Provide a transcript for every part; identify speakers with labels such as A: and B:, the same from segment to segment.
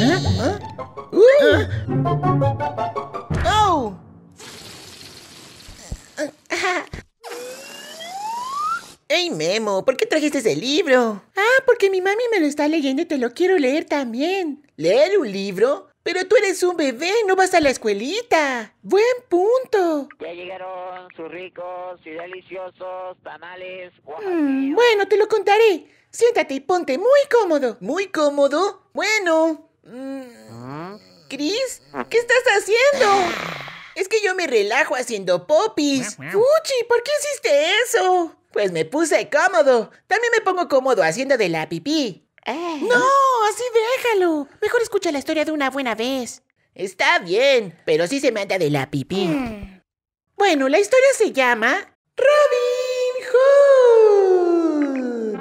A: ¿Ah? ¡Uh! ¡Oh! ¡Ey, Memo! ¿Por qué trajiste ese libro?
B: Ah, porque mi mami me lo está leyendo y te lo quiero leer también.
A: ¿Leer un libro? Pero tú eres un bebé, no vas a la escuelita.
B: Buen punto.
C: Ya llegaron sus ricos y deliciosos tamales.
B: Mm, bueno, te lo contaré. Siéntate y ponte muy cómodo.
A: ¿Muy cómodo? Bueno. Mm, ¿Chris? ¿Qué estás haciendo? Es que yo me relajo haciendo popis.
B: Fuchi, ¿por qué hiciste eso?
A: Pues me puse cómodo. También me pongo cómodo haciendo de la pipí.
B: Ah. No, así déjalo. Mejor escucha la historia de una buena vez.
A: Está bien, pero sí se me anda de la pipí.
B: Mm. Bueno, la historia se llama Robin Hood.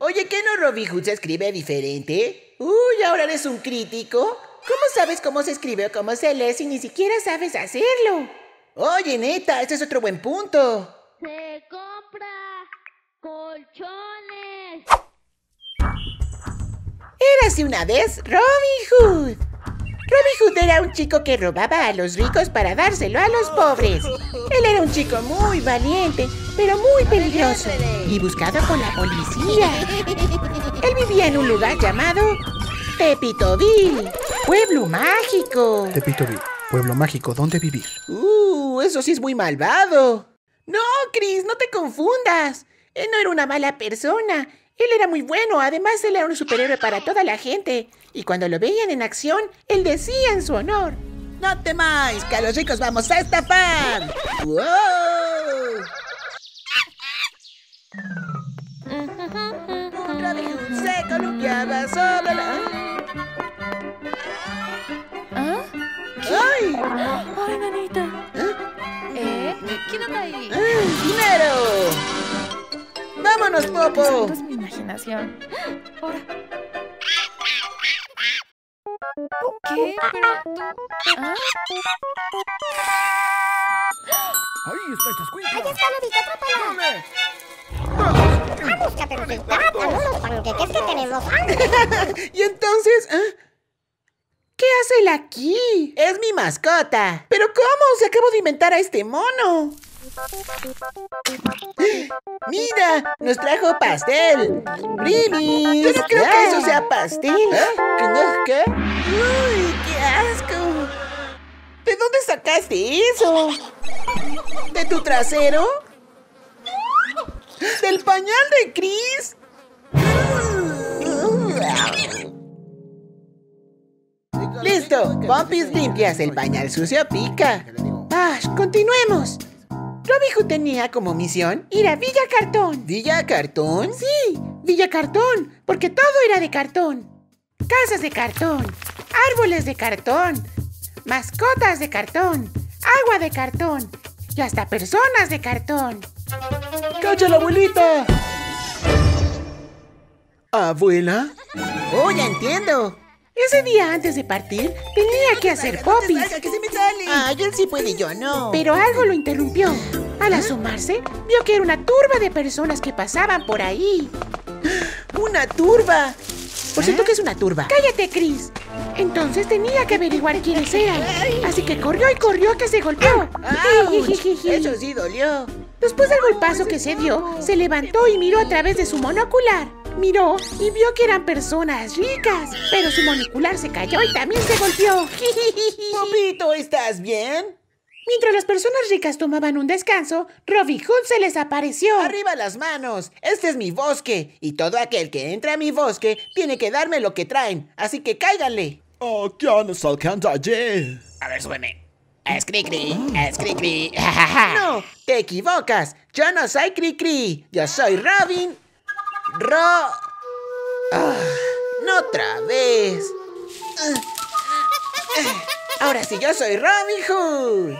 A: Oye, ¿qué no Robin Hood se escribe diferente? Uy, ahora eres un crítico. ¿Cómo sabes cómo se escribe o cómo se lee si ni siquiera sabes hacerlo? Oye, neta, ese es otro buen punto.
D: Se compra colchones.
A: Érase una vez Robin Hood. Robin Hood era un chico que robaba a los ricos para dárselo a los pobres. Él era un chico muy valiente, pero muy peligroso y buscado por la policía. Él vivía en un lugar llamado Tepitoville, pueblo mágico.
E: Tepitoville, pueblo mágico, ¿dónde vivir?
A: Uh, eso sí es muy malvado. No, Chris, no te confundas. Él no era una mala persona. Él era muy bueno. Además, él era un superhéroe para toda la gente. Y cuando lo veían en acción, él decía en su honor. No temáis, que a los ricos vamos a estafar. ¡Wow! Robin se columpiaba sobre la...
F: ¿Ah?
A: ¡Ay!
F: Ay, nanita. ¿Eh? ¿Quién anda ahí?
A: ¡Ay, ¡Dinero! ¡Vámonos, Popo!
F: Imaginación. Ahora. ¿Qué? Pero tú... ¿Ah?
E: ¡Ahí está esta escuela!
G: Ahí está, atrápala. Vamos, Caperucita, con unos panqueques que tenemos hambre.
A: y entonces, ¿eh? ¿qué hace él aquí? Es mi mascota. ¿Pero cómo? Se acabó de inventar a este mono. ¡Mira! ¡Nos trajo pastel! ¡Brimis! Yo no creo que eso sea pastel. ¿Eh? ¿Qué? ¡Uy, qué asco! ¿De dónde sacaste eso? ¿De tu trasero? ¿Del pañal de Chris? ¡Listo! Pompis limpias, el pañal sucio pica. ¡Ah! ¡Continuemos! Hood tenía como misión ir a Villa Cartón. ¿Villa Cartón?
B: Sí, Villa Cartón, porque todo era de cartón. Casas de cartón, árboles de cartón, mascotas de cartón, agua de cartón y hasta personas de cartón.
A: ¡Cacha la abuelita! ¿Abuela? ¡Oh, ya entiendo!
B: Ese día antes de partir, tenía que hacer popis.
A: ¡Que se me sale! ¡Ay, él sí puede y yo no!
B: Pero algo lo interrumpió. Al asomarse, vio que era una turba de personas que pasaban por ahí.
A: ¡Una turba! Por cierto, ¿qué es una turba?
B: ¡Cállate, Chris! Entonces tenía que averiguar quiénes eran. Así que corrió y corrió que se golpeó.
A: Eso sí dolió.
B: Después del golpazo que se dio, se levantó y miró a través de su monocular. Miró y vio que eran personas ricas, pero su monocular se cayó y también se golpeó.
A: Popito, ¿estás bien?
B: Mientras las personas ricas tomaban un descanso, Robin Hood se les apareció.
A: ¡Arriba las manos! Este es mi bosque, y todo aquel que entre a mi bosque tiene que darme lo que traen, así que cáiganle.
H: ¡Oh, ya nos allí!
A: A ver, súbeme. Es cri-cri, es cri-cri. No, te equivocas. Yo no soy cri-cri. Yo soy Robin. Ro... Ah, no otra vez. Ahora sí, yo soy Robin Hood.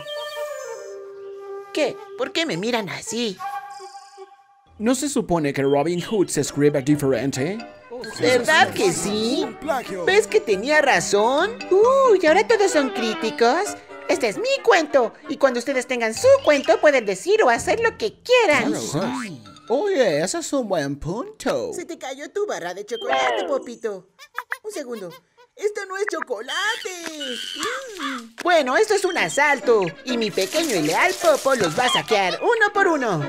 A: ¿Qué? ¿Por qué me miran así?
H: ¿No se supone que Robin Hood se escribe diferente?
A: ¿Verdad que sí? ¿Ves que tenía razón? Uy, ¿ahora todos son críticos? Este es mi cuento, y cuando ustedes tengan su cuento pueden decir o hacer lo que quieran.
H: Oye, ese es un buen punto.
A: Se te cayó tu barra de chocolate, Popito. Un segundo. ¡Esto no es chocolate! Mm. Bueno, esto es un asalto. Y mi pequeño y leal Popo los va a saquear uno por uno.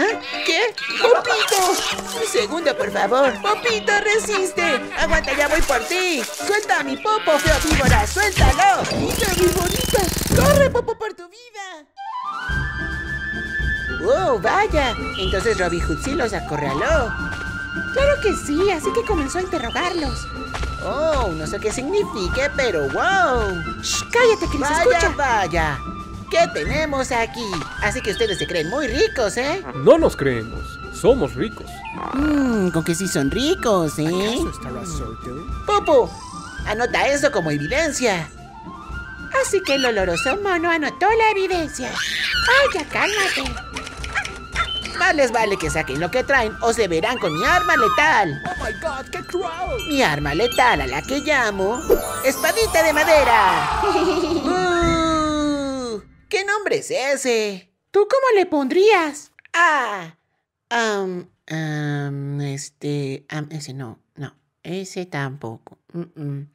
A: ¿Ah? ¿Qué? ¡Popito! Un segundo, por favor. ¡Popito, resiste! ¡Aguanta, ya voy por ti! ¡Suelta a mi Popo, feo víbora! ¡Suéltalo! ¡Mira, bonita! ¡Corre, Popo, por tu vida! ¡Oh, vaya! Entonces Robin Hood sí los acorraló.
B: Claro que sí, así que comenzó a interrogarlos.
A: Oh, no sé qué signifique, pero wow.
B: Shh, cállate, Chris,
A: vaya,
B: escucha.
A: vaya. ¿Qué tenemos aquí? Así que ustedes se creen muy ricos, ¿eh?
D: No nos creemos, somos ricos.
A: Mmm, con que sí son ricos, ¿eh?
H: ¿Acaso estará?
A: Popo, anota eso como evidencia.
B: Así que el oloroso mono anotó la evidencia. ¡Ay, ya cálmate!
A: Más les vale que saquen lo que traen o se verán con mi arma letal.
H: Oh my god, qué cruel.
A: Mi arma letal a la que llamo Espadita de Madera. Uh, ¿Qué nombre es ese?
B: ¿Tú cómo le pondrías?
A: Ah, am, este, ese no, no, ese tampoco. Mm, mm.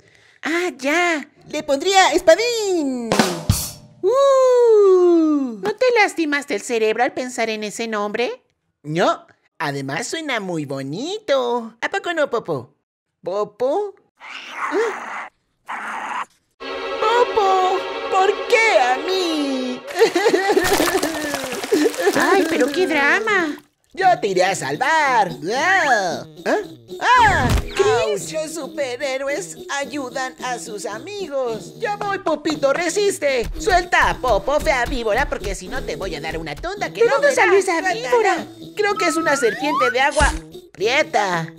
A: Ah, ya, le pondría Espadín. Uh.
B: ¿No te lastimaste el cerebro al pensar en ese nombre?
A: No, además suena muy bonito. ¿A poco no, Popo? ¿Popo? ¿Ah? ¡Popo! ¿Por qué a mí?
B: ¡Ay, pero qué drama!
A: Yo te iré a salvar. ¡Ah! ¿Ah? ¡Ah! ¡Chris! Los superhéroes ayudan a sus amigos. Ya voy, Popito, resiste. Suelta a Popo, fea víbora, porque si no te voy a dar una tonda que
B: ¿De
A: no
B: dónde salió esa víbora?
A: Creo que es una serpiente de agua prieta.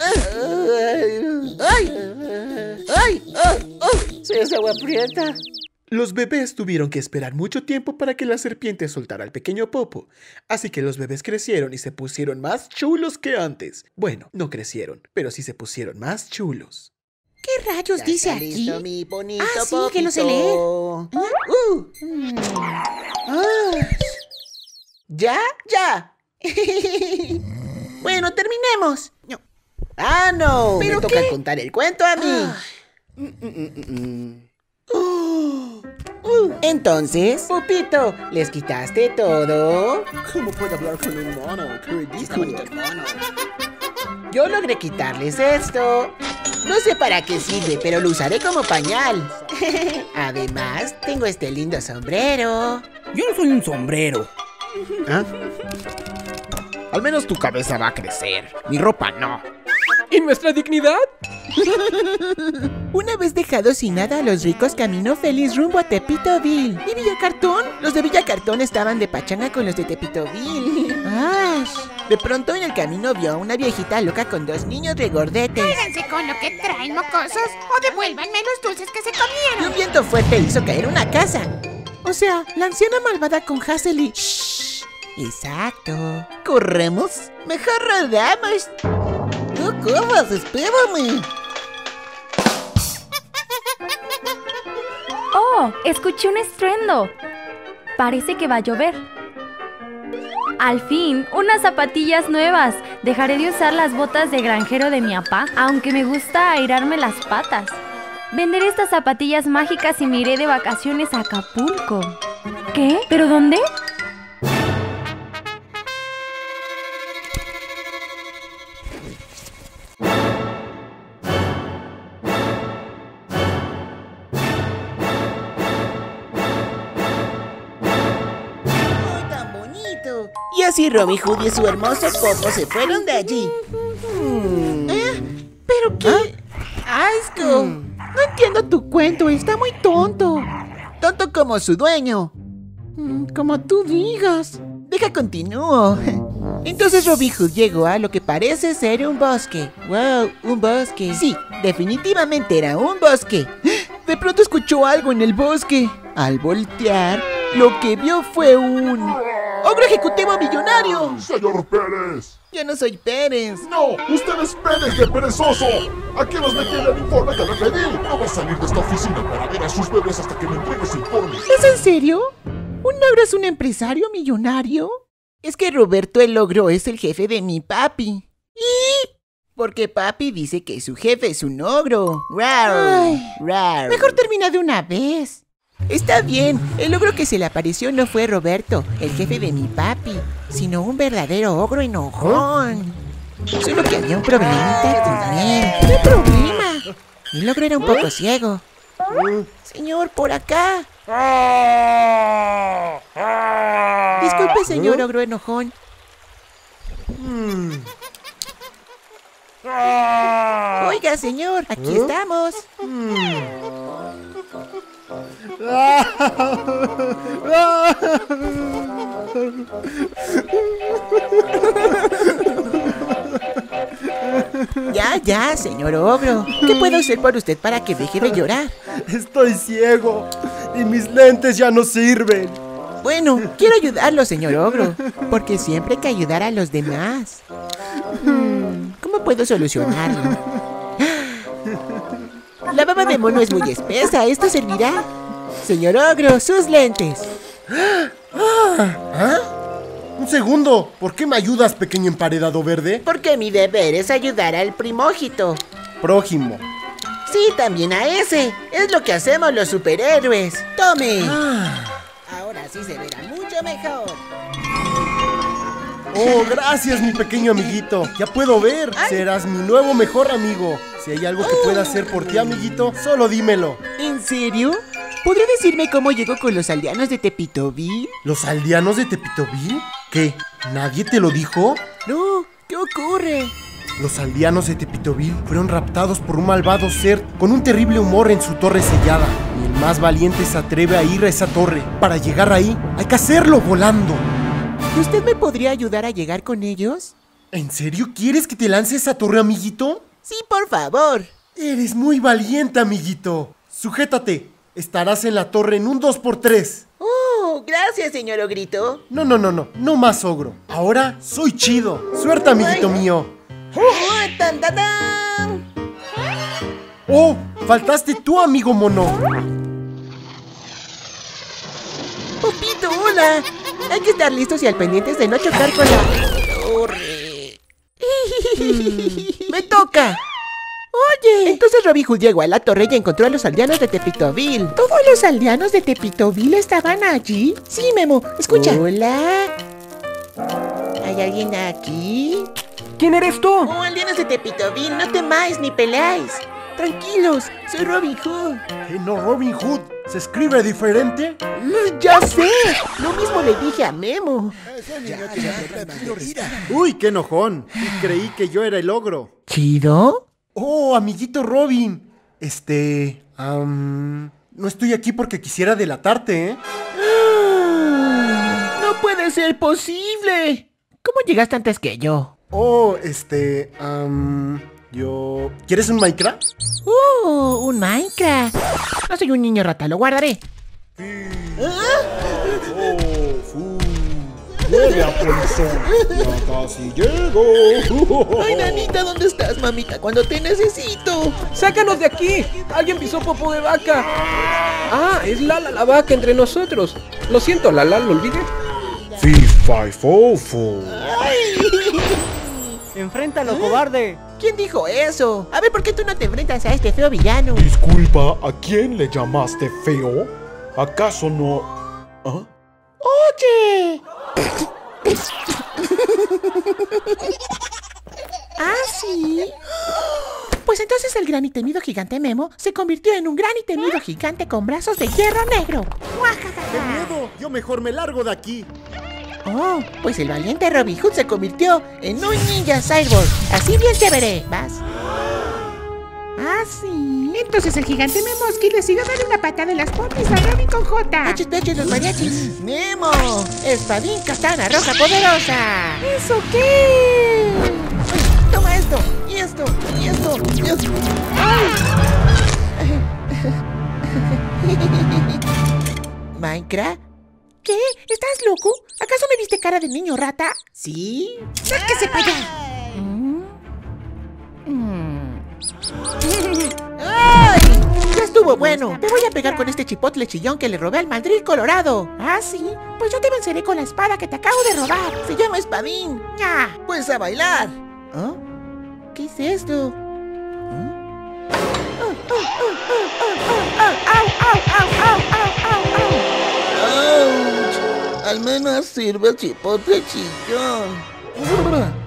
A: ¡Ay! ¡Ay! ¡Ay! ¡Ay! ¡Ay! ¡Sí, es agua prieta!
E: Los bebés tuvieron que esperar mucho tiempo para que la serpiente soltara al pequeño Popo, así que los bebés crecieron y se pusieron más chulos que antes. Bueno, no crecieron, pero sí se pusieron más chulos.
B: ¿Qué rayos
A: Ya
B: dice
A: está
B: aquí?
A: listo, mi bonito
B: Ah, sí, que no sé
A: Popito. Uh. Ah. ¿Ya? ¡Ya! bueno, terminemos. No. Ah, no.
B: ¿Pero
A: Me toca
B: qué?
A: contar el cuento a mí.
B: Ah.
A: Mm, mm, mm, mm, mm. Uh. Entonces, Pupito, ¿les quitaste todo?
H: ¿Cómo puedo hablar con un mono? ¡Qué ridículo!
A: Yo logré quitarles esto. No sé para qué sirve, pero lo usaré como pañal. Además, tengo este lindo sombrero.
I: Yo no soy un sombrero.
A: ¿Ah?
I: Al menos tu cabeza va a crecer. Mi ropa no.
D: ¿Y nuestra dignidad?
A: Una vez dejado sin nada a los ricos, caminó feliz rumbo a Tepitoville. ¿Y Villa Cartón? Los de Villa Cartón estaban de pachanga con los de Tepitoville. ¡Ay! De pronto en el camino vio a una viejita loca con dos niños regordetes.
B: Quédense con lo que traen, mocosos, o devuélvanme los dulces que se
A: Y
B: comieron.
A: un viento fuerte hizo caer una casa. O sea, la anciana malvada con Hazel y... Shh. Exacto. ¿Corremos? Mejor rodamos. No corras, espérame.
F: ¡Oh! Escuché un estruendo. Parece que va a llover. Al fin, unas zapatillas nuevas. Dejaré de usar las botas de granjero de mi papá, aunque me gusta airarme las patas. Venderé estas zapatillas mágicas y me iré de vacaciones a Acapulco. ¿Qué? ¿Pero dónde?
A: Así Robin Hood y su hermoso Popo se fueron de allí.
B: ¿Eh? ¿Pero qué?
A: ¡Asco!
B: No entiendo tu cuento, está muy tonto.
A: Tonto como su dueño.
B: Mm, Como tú digas.
A: Deja continúo. Entonces Robin Hood llegó a lo que parece ser un bosque. ¡Wow! Un bosque. Sí, definitivamente era un bosque. De pronto escuchó algo en el bosque. Al voltear, lo que vio fue un... ¡Ogro ejecutivo millonario!
J: Señor Pérez.
A: Yo no soy Pérez.
J: No, usted es Pérez de perezoso. Aquí nos metí el informe que le pedí. No va a salir de esta oficina para ver a sus bebés hasta que me entregue ese informe.
B: ¿Es en serio? ¿Un ogro es un empresario millonario?
A: Es que Roberto el ogro es el jefe de mi papi. ¿Y? Porque papi dice que su jefe es un ogro. Rar, rar.
B: Mejor termina de una vez.
A: Está bien, el ogro que se le apareció no fue Roberto, el jefe de mi papi, sino un verdadero ogro enojón. Solo que había un problemita él. ¿Qué problema? El ogro era un poco ciego. Señor, por acá. Disculpe, señor ogro enojón. Oiga, señor, aquí estamos. Ya, ya, señor ogro. ¿Qué puedo hacer por usted para que deje de llorar?
K: Estoy ciego y mis lentes ya no sirven.
A: Bueno, quiero ayudarlo, señor ogro, porque siempre hay que ayudar a los demás. Hmm, ¿Cómo puedo solucionarlo? La baba de mono es muy espesa, ¿esto servirá? Señor ogro, sus lentes.
K: ¿Ah? Un segundo, ¿por qué me ayudas, pequeño emparedado verde?
A: Porque mi deber es ayudar al primógito.
K: Prójimo.
A: Sí, también a ese. Es lo que hacemos los superhéroes. Tome. Ahora sí se verá mucho mejor.
K: Oh, gracias, mi pequeño amiguito. Ya puedo ver. Serás mi nuevo mejor amigo. Si hay algo que pueda hacer por ti, amiguito, solo dímelo.
A: ¿En serio? ¿Podría decirme cómo llegó con los aldeanos de Tepitoville?
K: ¿Los aldeanos de Tepitoville? ¿Qué? ¿Nadie te lo dijo?
A: No, ¿qué ocurre?
K: Los aldeanos de Tepitoville fueron raptados por un malvado ser con un terrible humor en su torre sellada. Y el más valiente se atreve a ir a esa torre. Para llegar ahí, hay que hacerlo volando.
A: ¿Usted me podría ayudar a llegar con ellos?
K: ¿En serio quieres que te lance esa torre, amiguito?
A: Sí, por favor.
K: Eres muy valiente, amiguito. Sujétate. Estarás en la torre en un 2x3.
A: Oh, gracias, señor Ogrito.
K: No, no, no, no. No más ogro. Ahora soy chido. Suerte, amiguito mío.
A: ¡Oh, tan, tan, tan!
K: Oh, faltaste tú, amigo mono.
A: Popito, hola. Hay que estar listos y al pendientes de no chocar con la torre. ¡Me toca! Oye, entonces Robin Hood llegó a la torre y encontró a los aldeanos de Tepitoville.
B: ¿Todos los aldeanos de Tepitoville estaban allí?
A: Sí, Memo, escucha. Hola. ¿Hay alguien aquí?
D: ¿Quién eres tú?
A: Oh, aldeanos de Tepitoville, no temáis ni peleáis. Tranquilos, soy Robin Hood.
K: Eh, no, Robin Hood. ¿Se escribe diferente?
A: Ya sé, lo mismo le dije a Memo.
K: Uy, qué enojón. Y creí que yo era el ogro.
A: ¿Chido?
K: Oh, amiguito Robin. Este... am, no estoy aquí porque quisiera delatarte, ¿eh?
A: No puede ser posible. ¿Cómo llegaste antes que yo?
K: Oh, este... am, yo... ¿Quieres un Minecraft?
A: ¡Uh! Un Minecraft. No soy un niño rata, lo guardaré.
J: Huele a polizón. Ya casi llego.
A: Ay, nanita, ¿dónde estás, mamita? Cuando te necesito.
D: ¡Sácanos de aquí! ¡Alguien pisó popo de vaca! Ah, es Lala la vaca entre nosotros. Lo siento, Lala, lo olvidé.
J: Fi, fi, fo, fo.
L: ¡Enfréntalo, cobarde!
A: ¿Quién dijo eso? A ver, ¿por qué tú no te enfrentas a este feo villano?
J: Disculpa, ¿a quién le llamaste feo? ¿Acaso no...? ¿Ah?
A: ¡Oye! ¿Ah, sí? Pues entonces el gran y temido gigante Memo se convirtió en un gran y temido gigante con brazos de hierro negro.
K: ¡Qué miedo! Yo mejor me largo de aquí.
A: Oh, pues el valiente Robin Hood se convirtió en un ninja cyborg. Así bien te veré. ¿Vas?
B: Ah, sí. Entonces el gigante Memoski decidió darle una patada en las pompis a Robin con J.
A: ¡Pechos, pechos, los mariachis! ¡Memo! ¡Espadín katana roja poderosa!
B: ¿Eso qué?
A: Ay, ¡Toma esto! ¡Y esto! ¡Y esto! ¡Y esto! ¿Minecraft?
B: ¿Qué? ¿Estás loco? ¿Acaso me viste cara de niño rata?
A: ¿Sí?
B: ¡Sáquese para allá!
A: ¡Ay! ¡Ya estuvo bueno. Te voy a pegar con este chipotle chillón que le robé al mandril colorado.
B: ¿Ah, sí? Pues yo te venceré con la espada que te acabo de robar.
A: Se llama espadín.
B: Ya.
A: Pues a bailar. ¿Ah? ¿Qué es esto? ¡Auch! Al menos sirve el chipotle chillón.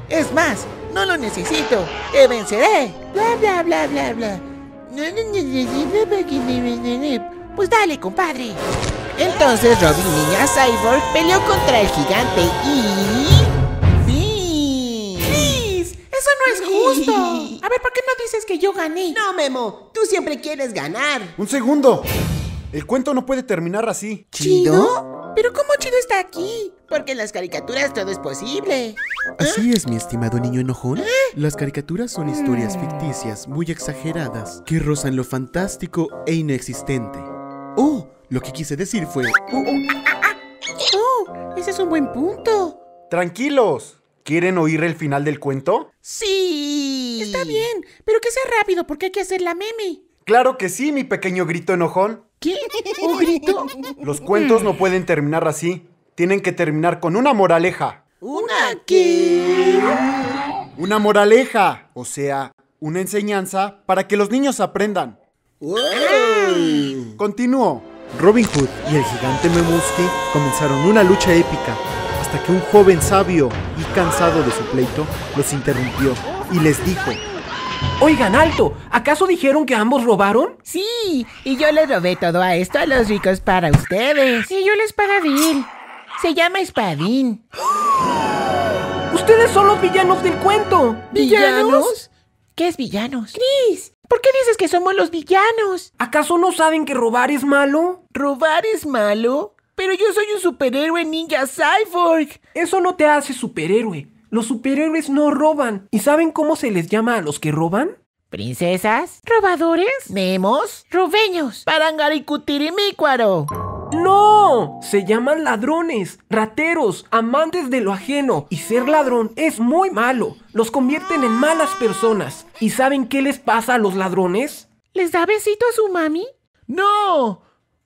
A: Es más, no lo necesito. Te venceré. Bla, bla, bla, bla, bla. Pues dale, compadre. Entonces Robin Niña Cyborg peleó contra el gigante y... ¡Fin!
B: ¡Chris! ¡Eso no es justo! A ver, ¿por qué no dices que yo gané?
A: No, Memo. Tú siempre quieres ganar.
M: Un segundo. El cuento no puede terminar así.
A: ¿Chido?
B: ¿Pero cómo Chido está aquí?
A: Porque en las caricaturas todo es posible.
E: Así es, mi estimado niño enojón. Las caricaturas son historias ficticias, muy exageradas, que rozan lo fantástico e inexistente. Oh, lo que quise decir fue...
B: Oh, ese es un buen punto.
M: Tranquilos. ¿Quieren oír el final del cuento?
A: ¡Sí!
B: Está bien, pero que sea rápido porque hay que hacer la meme.
M: Claro que sí, mi pequeño grito enojón.
B: ¿Qué? ¿Un grito?
M: Los cuentos no pueden terminar así. Tienen que terminar con una moraleja.
A: ¿Una qué?
M: Una moraleja, o sea, una enseñanza para que los niños aprendan. Continúo. Robin Hood y el gigante Memuski comenzaron una lucha épica hasta que un joven sabio y cansado de su pleito los interrumpió y les dijo:
D: Oigan, alto, ¿acaso dijeron que ambos robaron?
A: Sí, y yo le robé todo a esto a los ricos para ustedes.
B: Y yo la espada de él.
A: Se llama Espadín.
D: Ustedes son los villanos del cuento.
A: ¿Villanos?
B: ¿Qué es villanos? Chris, ¿por qué dices que somos los villanos?
D: ¿Acaso no saben que robar es malo?
A: ¿Robar es malo? Pero yo soy un superhéroe ninja cyborg.
D: Eso no te hace superhéroe. Los superhéroes no roban. ¿Y saben cómo se les llama a los que roban?
A: ¿Princesas?
B: ¿Robadores?
A: ¿Nemos?
B: ¿Robeños?
A: ¡Parangaricutirimícuaro!
D: ¡No! Se llaman ladrones, rateros, amantes de lo ajeno. Y ser ladrón es muy malo. Los convierten en malas personas. ¿Y saben qué les pasa a los ladrones?
B: ¿Les da besito a su mami?
A: ¡No!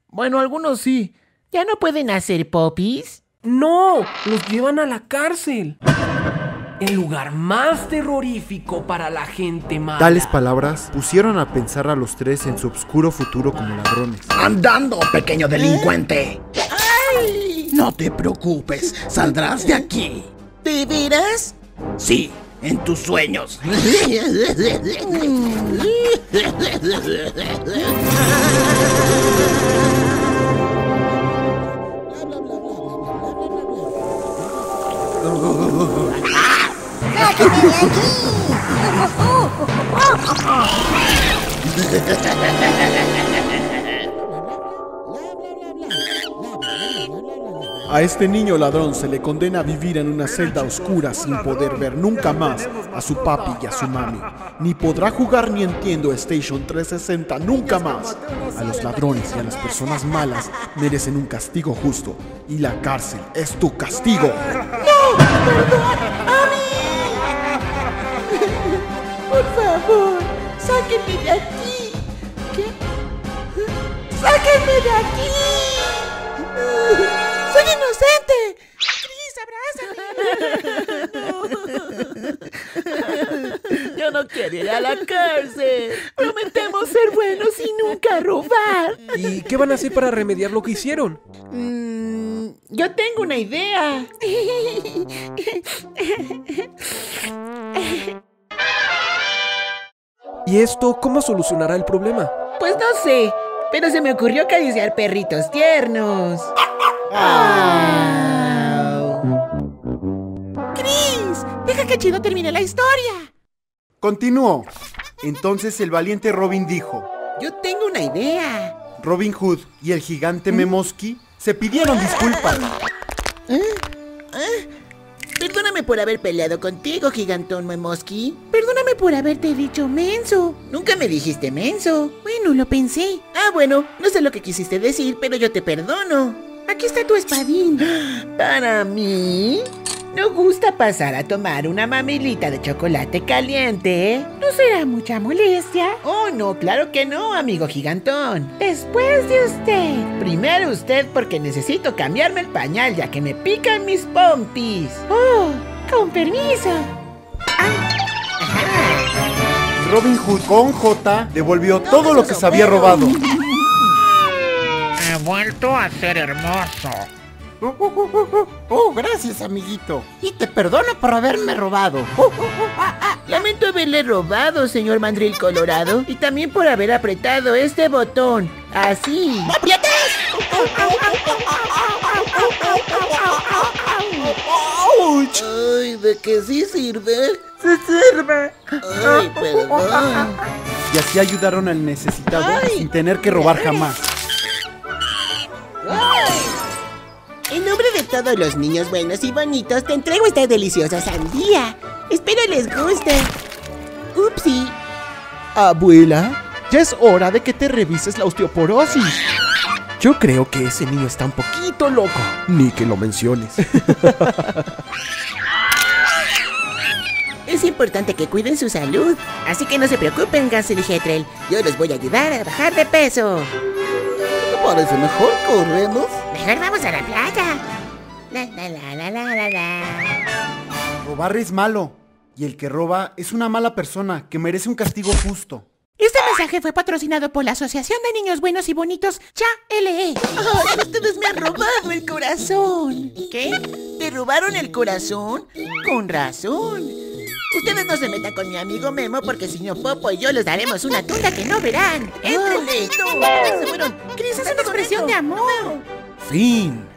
A: Bueno, algunos sí. ¿Ya no pueden hacer popis?
D: No, los llevan a la cárcel. El lugar más terrorífico para la gente mala.
M: Tales palabras pusieron a pensar a los tres en su oscuro futuro como ladrones.
I: ¡Andando, pequeño delincuente!
A: ¡Ay!
I: No te preocupes, saldrás de aquí.
A: ¿De veras?
I: Sí, en tus sueños.
N: ¡Sáquenme de aquí!
H: A este niño ladrón se le condena a vivir en una celda oscura sin poder ver nunca más a su papi y a su mami. Ni podrá jugar ni entiendo Station 360 nunca más. A los ladrones y a las personas malas merecen un castigo justo. Y la cárcel es tu castigo.
A: ¡No! ¡Perdón! Favor, sáquenme de aquí. ¿Qué? ¡Sáquenme de aquí! ¡Soy inocente! ¡Cris, abrázame! Yo no quiero ir a la cárcel. Prometemos ser buenos y nunca robar.
D: ¿Y qué van a hacer para remediar lo que hicieron?
A: Mm, yo tengo una idea.
D: ¿Y esto cómo solucionará el problema?
A: Pues no sé, pero se me ocurrió acariciar perritos tiernos.
B: ¡Chris! Deja que Chido termine la historia.
M: Continúo. Entonces el valiente Robin dijo:
A: Yo tengo una idea.
M: Robin Hood y el gigante Memoski se pidieron disculpas.
A: ¿Eh? ¿Eh? Perdóname por haber peleado contigo, gigantón Memoski.
B: Perdóname por haberte dicho menso.
A: Nunca me dijiste menso.
B: Bueno, lo pensé.
A: Ah, bueno, no sé lo que quisiste decir, pero yo te perdono.
B: Aquí está tu espadín.
A: ¿Para mí? ¿No gusta pasar a tomar una mamilita de chocolate caliente?
B: ¿No será mucha molestia?
A: Oh, no, claro que no, amigo gigantón.
B: Después de usted.
A: Primero usted porque necesito cambiarme el pañal ya que me pican mis pompis.
B: Oh, con permiso.
K: Robin Hood con J devolvió todo lo que se había robado.
L: He vuelto a ser hermoso.
M: Oh, oh, oh, oh, oh, gracias, amiguito. Y te perdono por haberme robado.
A: Lamento haberle robado, señor mandril colorado. Y también por haber apretado este botón. Así.
M: ¡Aprietes!
A: Ay, ¿de qué sí sirve?
B: ¡Se sirve!
A: Ay, perdón.
K: Y así ayudaron al necesitado sin tener que robar jamás.
A: Todos los niños buenos y bonitos, te entrego esta deliciosa sandía. Espero les guste. Upsi.
E: Abuela, ya es hora de que te revises la osteoporosis. Yo creo que ese niño está un poquito loco. Ni que lo menciones.
A: Es importante que cuiden su salud. Así que no se preocupen, Gansel y Hetrel. Yo les voy a ayudar a bajar de peso.
M: ¿Te parece mejor corremos?
A: Mejor vamos a la playa. La, la, la, la, la, la, la.
K: Robar es malo. Y el que roba es una mala persona que merece un castigo justo.
B: Este mensaje fue patrocinado por la Asociación de Niños Buenos y Bonitos, Ya LE.
A: ¡Ay, ustedes me han robado el corazón! ¿Qué? ¿Te robaron el corazón? Con razón. Ustedes no se metan con mi amigo Memo porque si no Popo y yo les daremos una tunda que no verán. ¡Éntrenle! ¡No! ¡Se fueron!
B: Cris, es una expresión de amor.
E: Fin.